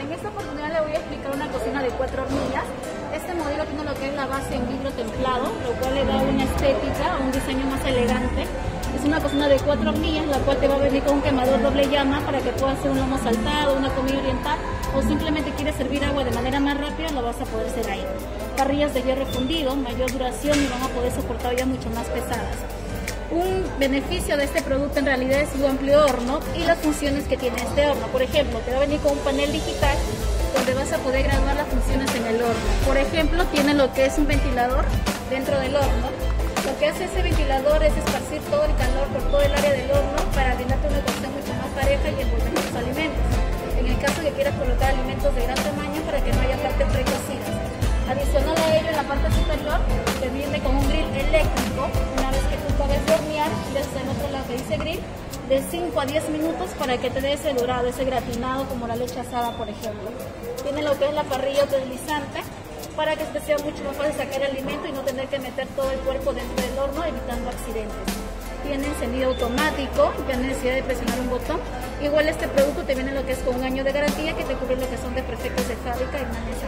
En esta oportunidad le voy a explicar una cocina de cuatro hornillas. Este modelo tiene lo que es la base en vidrio templado, lo cual le da una estética, un diseño más elegante. Es una cocina de cuatro hornillas, la cual te va a venir con un quemador doble llama para que puedas hacer un lomo saltado, una comida oriental o simplemente quieres servir agua de manera más rápida, lo vas a poder hacer ahí. Parrillas de hierro fundido, mayor duración y van a poder soportar ya mucho más pesadas. Un beneficio de este producto en realidad es su amplio horno y las funciones que tiene este horno. Por ejemplo, te va a venir con un panel digital donde vas a poder graduar las funciones en el horno. Por ejemplo, tiene lo que es un ventilador dentro del horno. Lo que hace ese ventilador es esparcir todo el calor por todo el área del horno para brindarte una cocción mucho más pareja y envolver tus alimentos. En el caso que quieras colocar alimentos de gran tamaño para que no haya partes precocidas. Adicional a ello, en la parte de 5 a 10 minutos para que te dé ese dorado, ese gratinado como la leche asada, por ejemplo. Tiene lo que es la parrilla deslizante para que te sea mucho más fácil sacar el alimento y no tener que meter todo el cuerpo dentro del horno evitando accidentes. Tiene encendido automático, ya necesidad de presionar un botón. Igual este producto te viene lo que es con un año de garantía que te cubre lo que son de defectos de fábrica y.